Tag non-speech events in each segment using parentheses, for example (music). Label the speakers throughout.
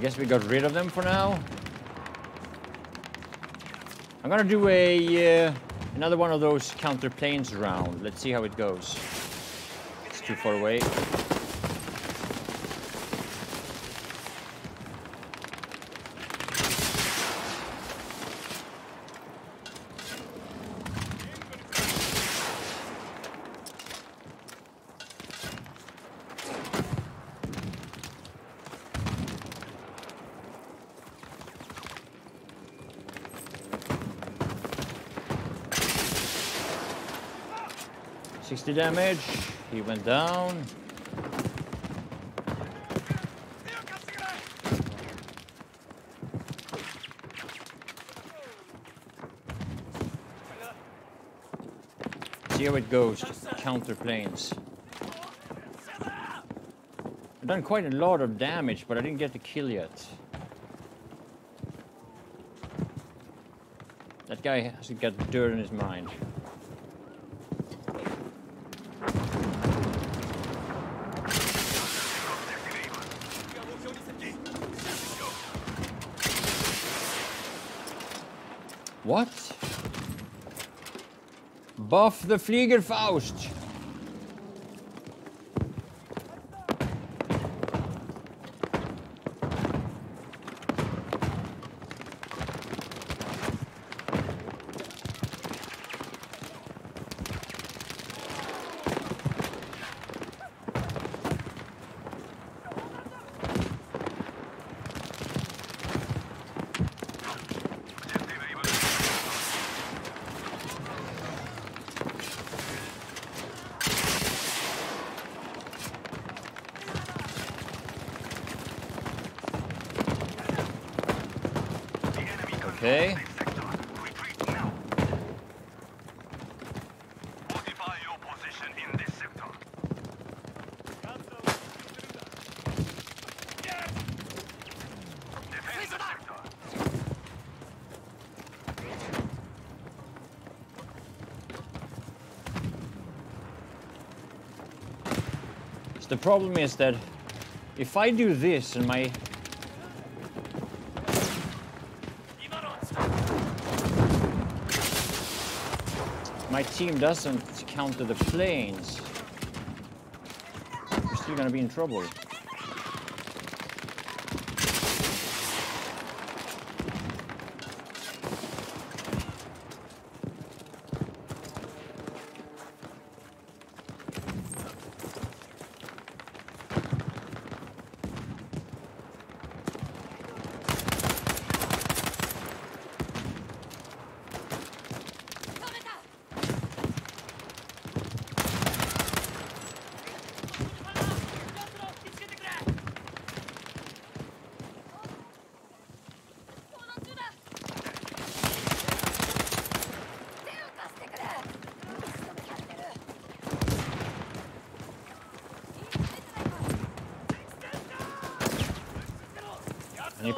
Speaker 1: I guess we got rid of them for now. I'm gonna do a uh, another one of those counter planes round. Let's see how it goes. It's too far away. 60 damage. He went down. See how it goes, counter planes. I've done quite a lot of damage, but I didn't get the kill yet. That guy has got dirt in his mind. What? Buff the Fliegerfaust. Okay. So the problem is that if I do this and my my team doesn't counter the planes, we're still gonna be in trouble.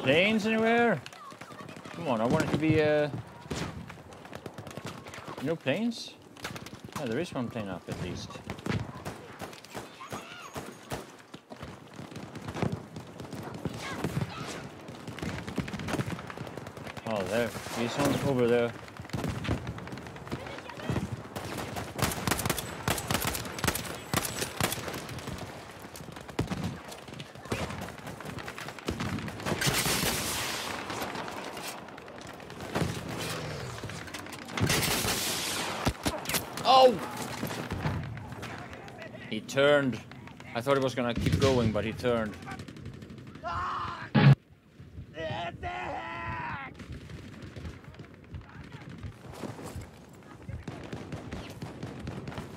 Speaker 1: Planes anywhere? Come on, I want it to be uh No planes? Oh, there is one plane up at least. Oh, there. He's on over there. Oh! He turned. I thought he was gonna keep going, but he turned.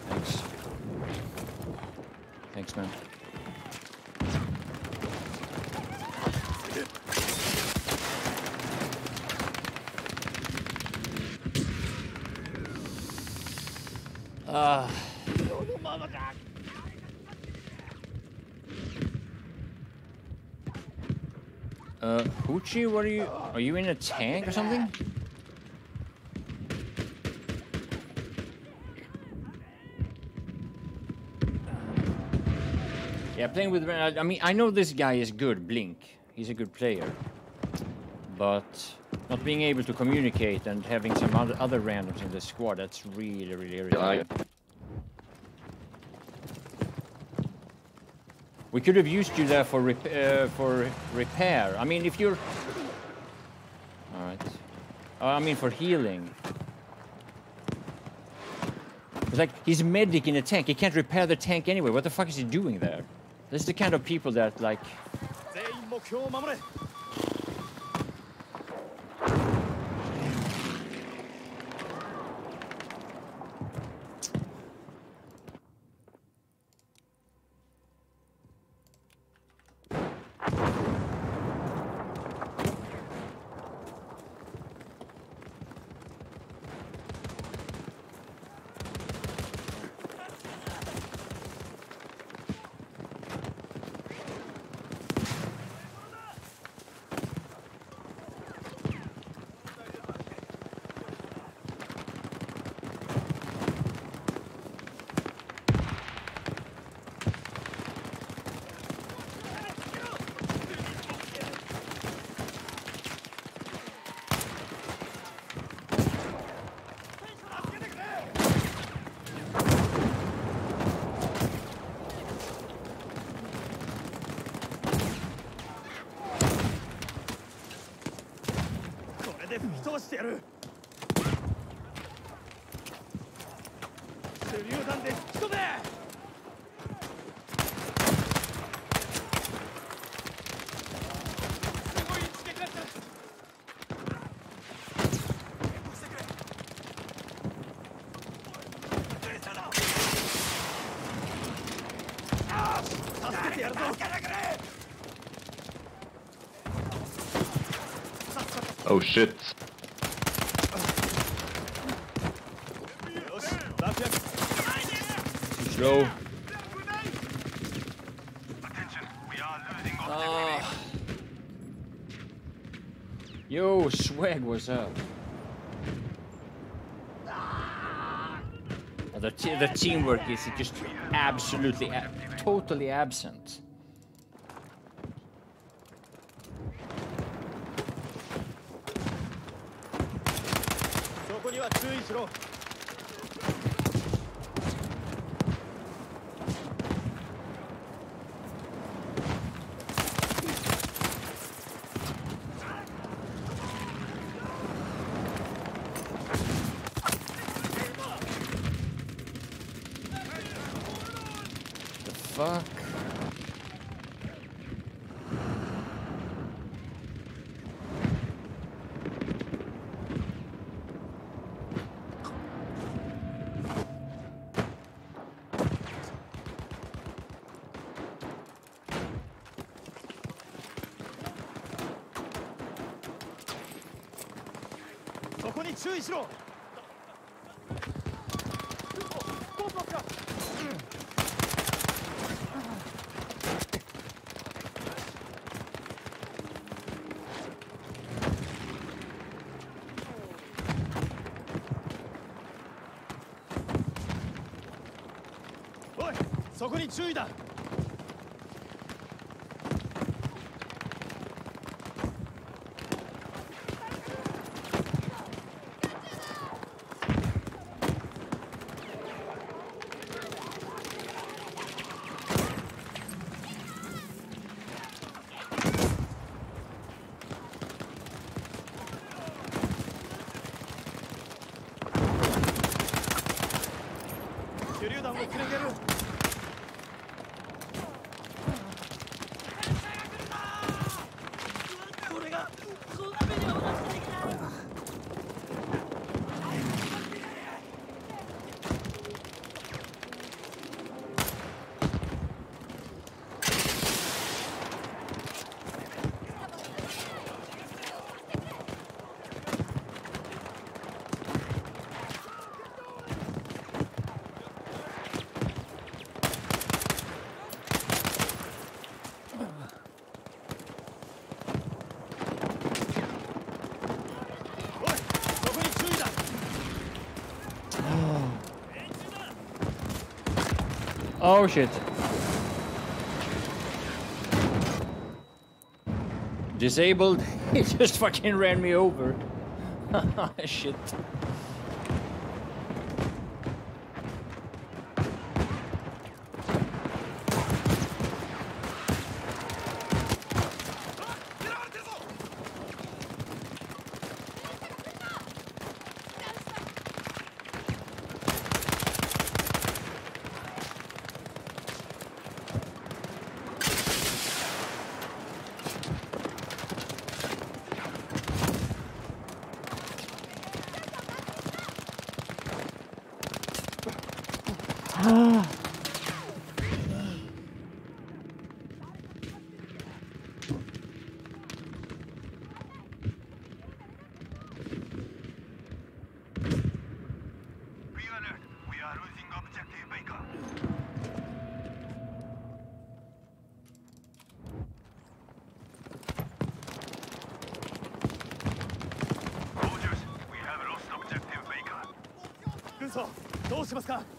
Speaker 1: Thanks. Thanks, man. Ah. Uh, Hoochie, what are you? Are you in a tank or something? Yeah, playing with. I mean, I know this guy is good, Blink. He's a good player. But not being able to communicate and having some other, other randoms in the squad, that's really, really irritating. We could have used you there for rep uh, for repair. I mean, if you're... Alright. Uh, I mean, for healing. It's like, he's a medic in a tank. He can't repair the tank anyway. What the fuck is he doing there? This is the kind of people that, like...
Speaker 2: Oh shit.
Speaker 1: Slow.
Speaker 2: Ah.
Speaker 1: Yo, swag, what's up? The, the teamwork is just absolutely, totally absent.
Speaker 3: そこに注意しろ。そこに注意だ。
Speaker 1: Oh shit. Disabled, (laughs) he just fucking ran me over. (laughs) shit.
Speaker 2: しますか？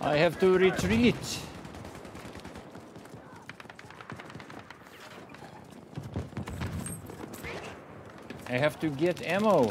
Speaker 1: I have to retreat. I have to get ammo.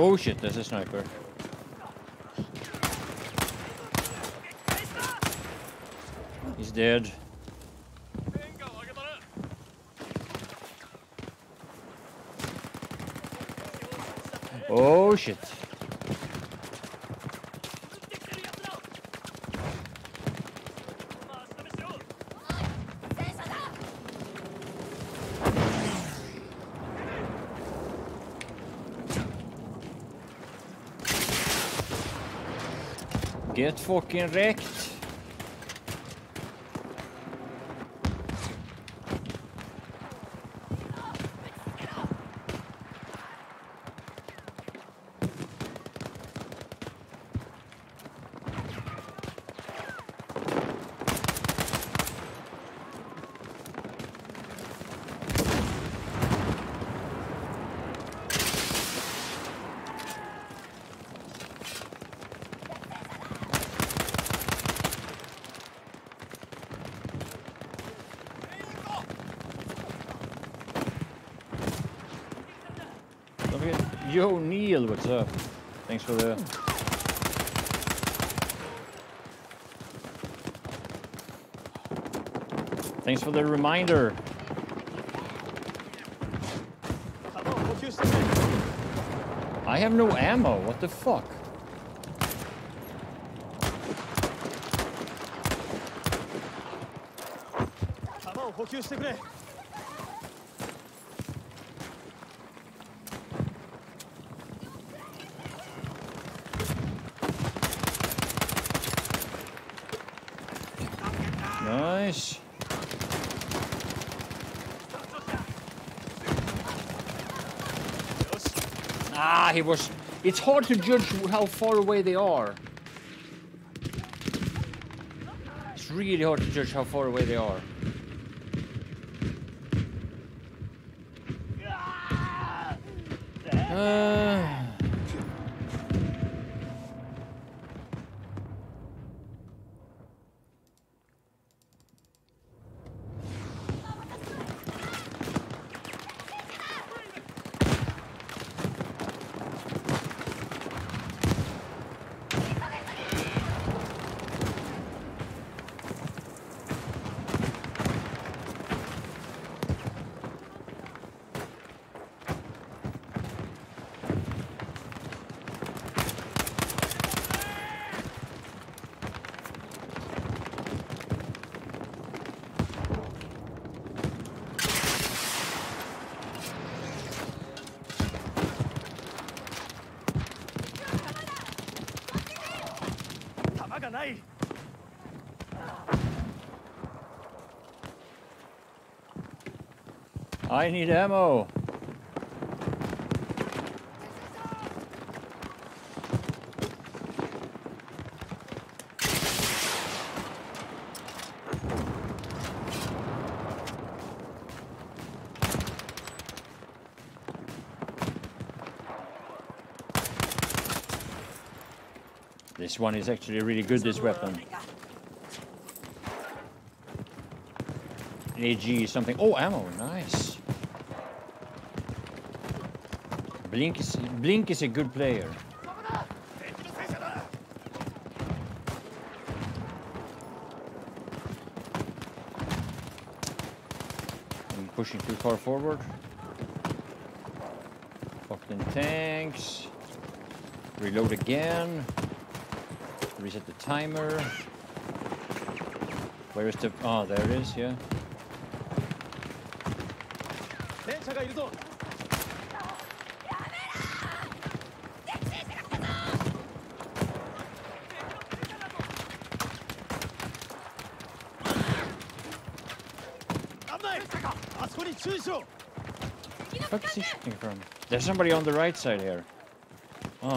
Speaker 1: Oh shit, there's a sniper. He's dead. Oh shit. Get fucking wrecked. up. Thanks for the... Thanks for the reminder. I have no ammo. What the fuck? finish. Ah, he was... It's hard to judge how far away they are. It's really hard to judge how far away they are. Uh, I need ammo. This one is actually really good, this weapon. An AG something. Oh, ammo, nice. Blink is, Blink is a good player. I'm pushing too far forward. Fucking tanks. Reload again. Reset the timer. Where is the... Oh, there it is, yeah. The fuck is he shooting from? There's somebody on the right side here. Oh.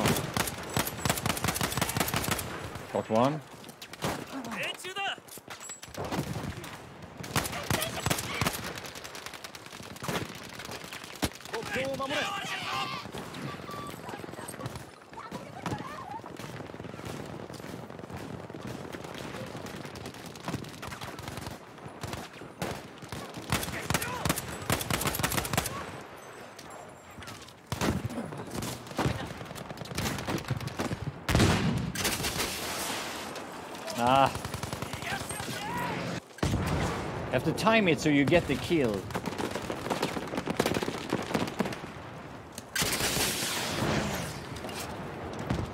Speaker 1: Got one. Time it so you get the kill.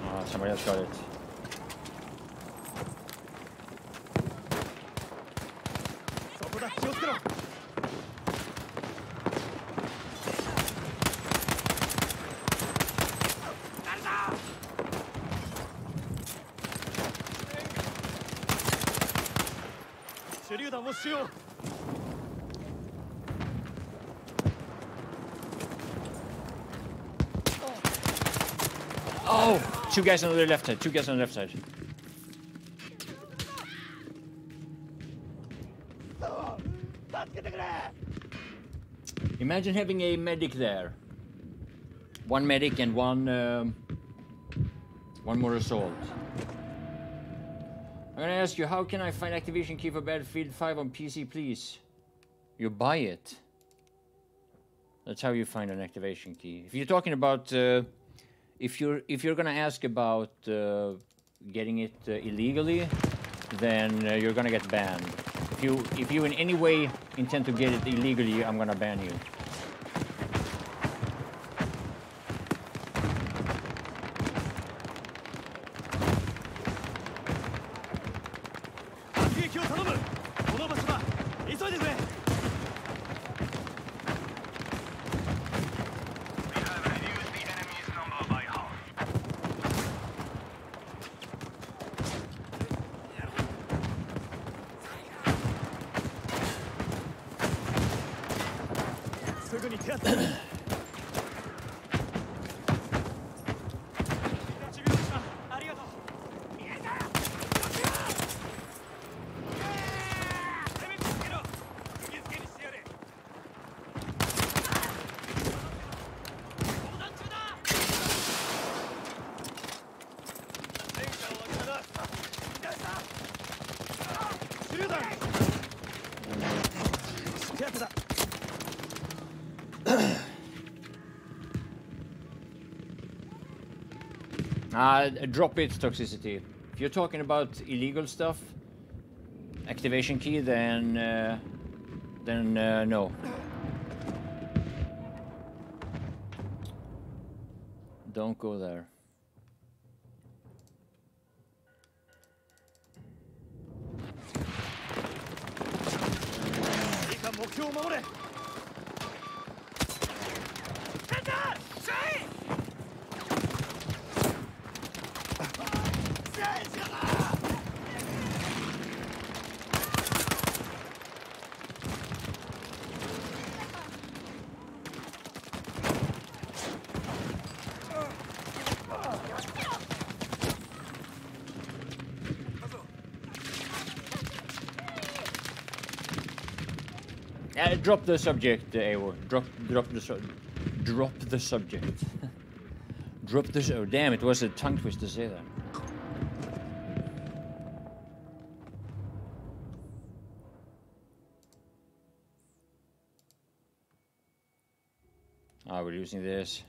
Speaker 1: Oh, somebody else got it.
Speaker 3: そ
Speaker 1: Two guys on the left side. Two guys on the left side. Imagine having a medic there. One medic and one um, one more assault. I'm gonna ask you, how can I find activation key for Battlefield 5 on PC, please? You buy it. That's how you find an activation key. If you're talking about, uh, if you're if you're gonna ask about uh, getting it uh, illegally, then uh, you're gonna get banned. If you if you in any way intend to get it illegally, I'm gonna ban you. Drop its toxicity. If you're talking about illegal stuff, activation key, then uh, then uh, no. Don't go there. Drop the subject. Drop, drop the su- drop the subject. (laughs) drop the. su- Oh, damn! It was a tongue twist to say that. Ah, we're using this.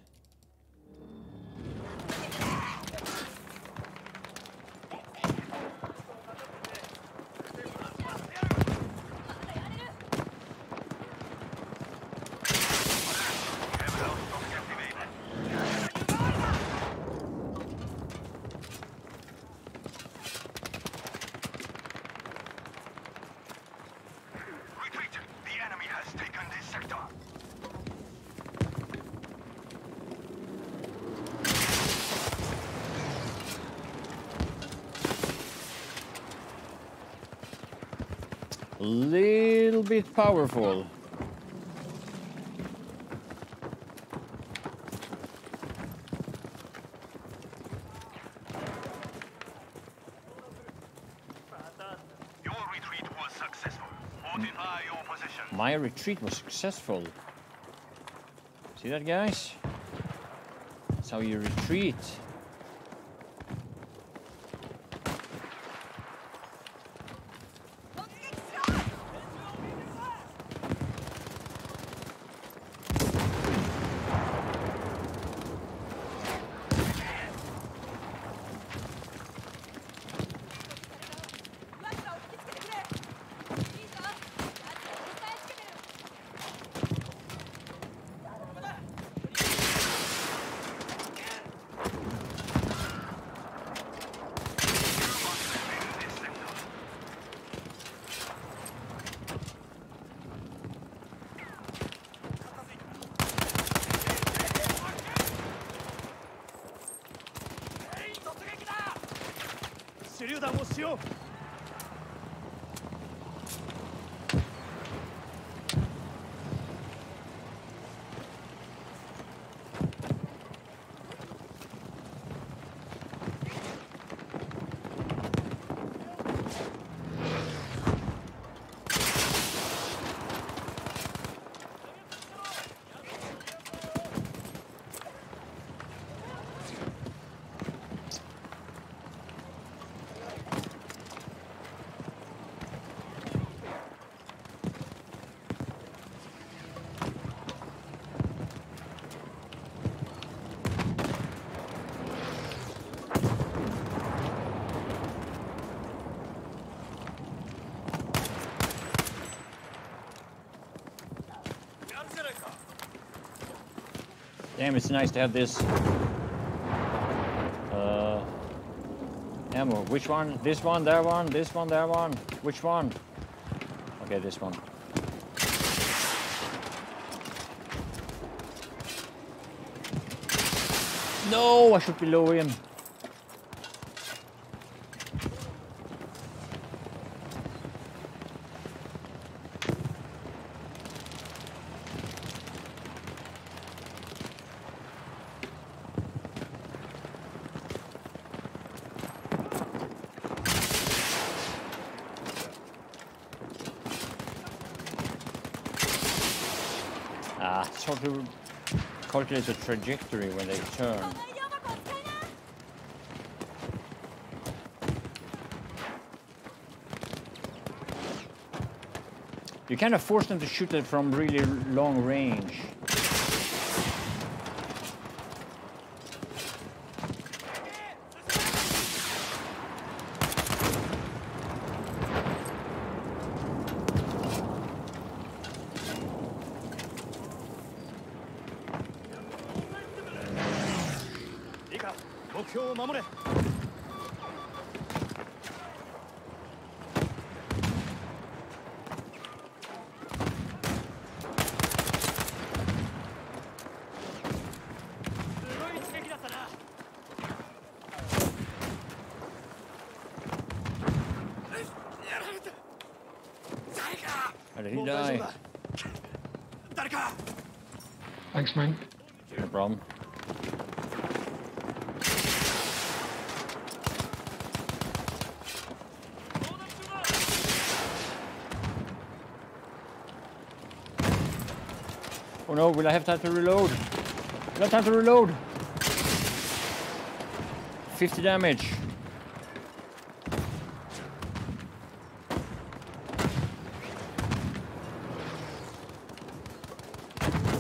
Speaker 2: Have outpost activated. Retreat! The enemy has taken this sector.
Speaker 1: Little bit powerful.
Speaker 2: Your retreat was successful. Fortify your position.
Speaker 1: My retreat was successful. See that, guys? That's how you retreat. Damn, it's nice to have this. Uh, ammo. Which one? This one, that one, this one, that one. Which one? Okay, this one. No, I should below him. Ah, it's hard to Unfortunately, it's a trajectory when they turn. You kind of force them to shoot it from really long range. Oh no, will I have time to reload? Have time to reload? 50 damage.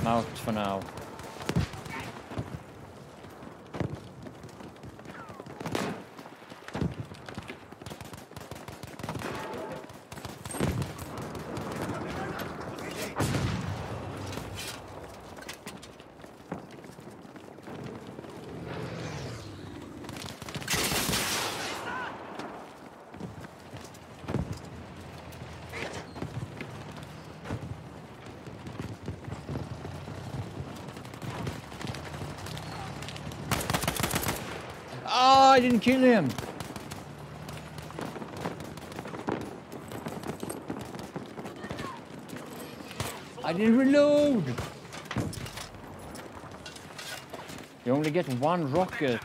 Speaker 1: Out for now. Oh, I didn't kill him. I didn't reload. You only get one rocket.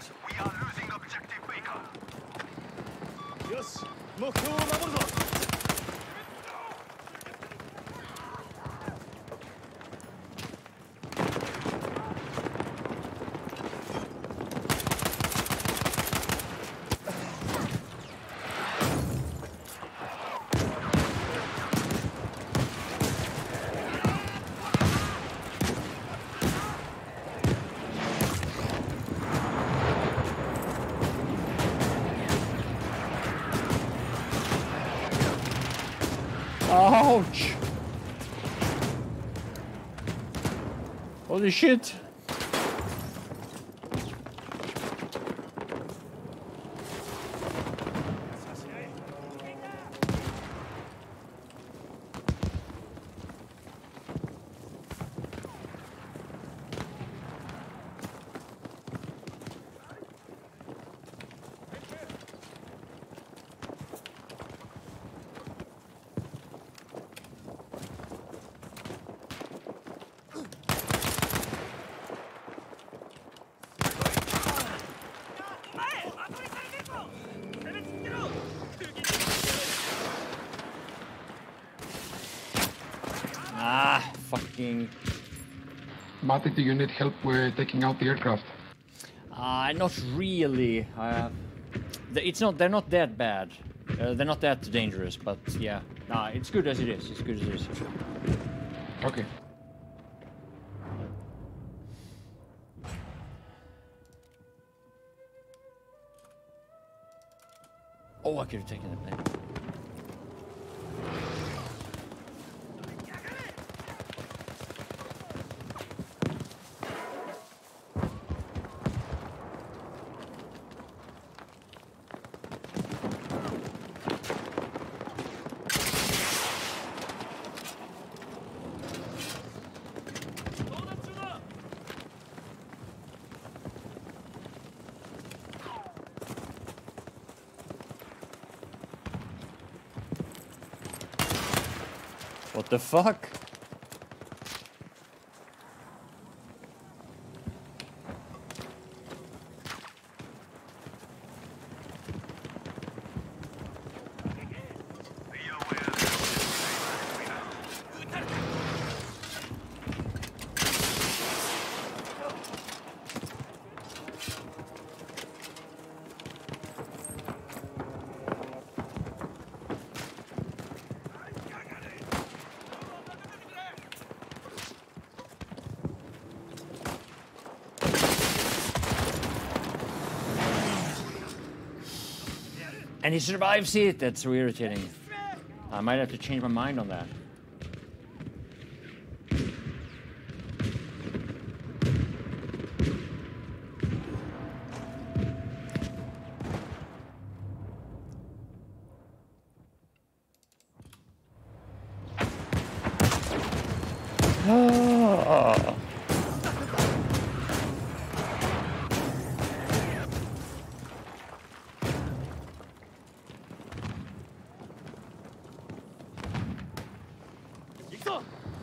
Speaker 1: Ouch! Holy shit! Fucking.
Speaker 4: Matic, do you need help with taking out the aircraft?
Speaker 1: Uh, not really. Uh, it's not. They're not that bad. Uh, they're not that dangerous. But yeah, nah, it's good as it is. It's good as it is.
Speaker 4: Okay.
Speaker 1: Oh, I could have taken it back. The fuck? And he survives it. That's so irritating. I might have to change my mind on that.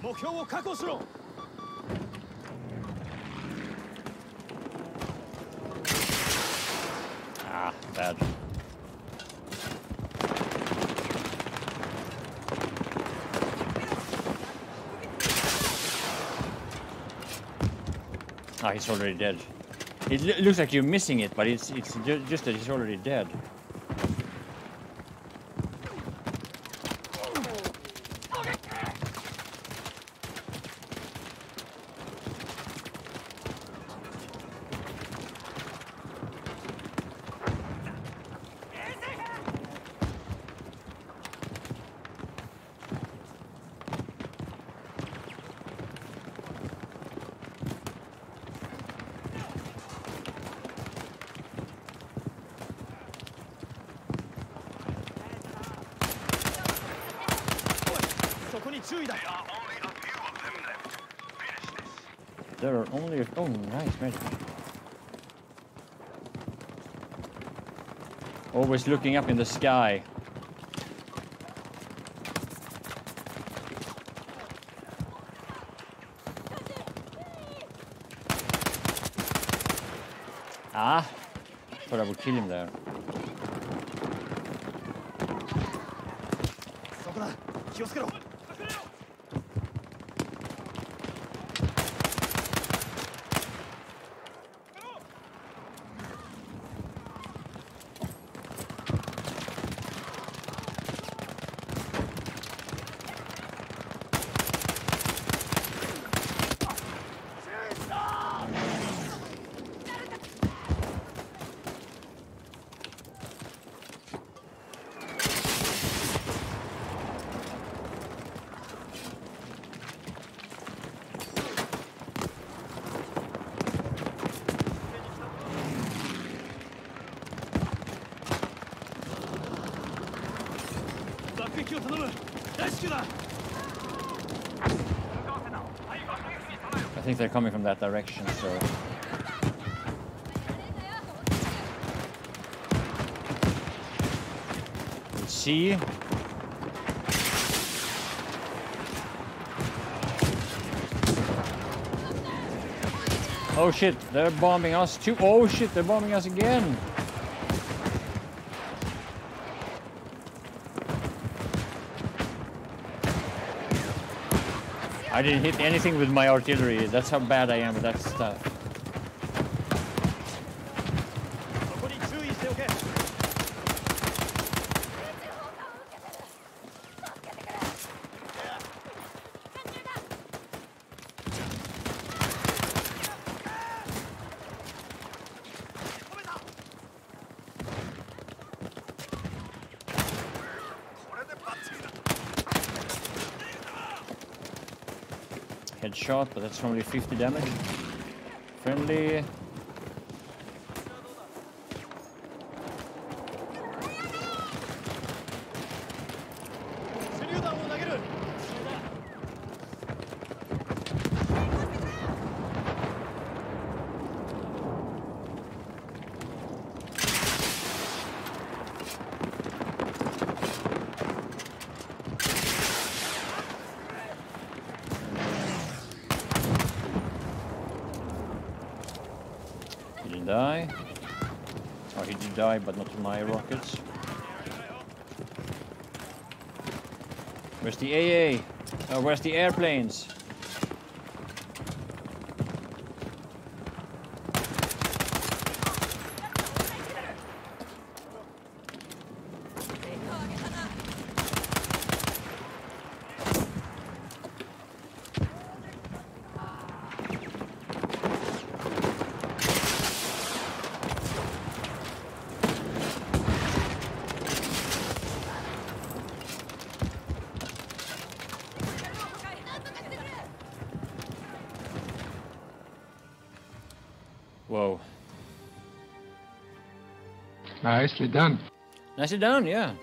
Speaker 3: 目標を確保しろ
Speaker 1: Ah, bad. Ah, he's already dead. It loo- looks like you're missing it, but it's it's ju- just that he's already dead. Always looking up in the sky. Ah, thought I would kill him there.
Speaker 3: そこだ気をつけろ
Speaker 1: coming from that direction, so. See. Oh shit, they're bombing us too. Oh shit, they're bombing us again. I didn't hit anything with my artillery. That's how bad I am with that stuff. Headshot, but that's only 50 damage. Friendly. Die. Oh, he did die, but not my rockets. Where's the AA? Uh, where's the airplanes?
Speaker 4: Nicely done.
Speaker 1: Nicely done, yeah.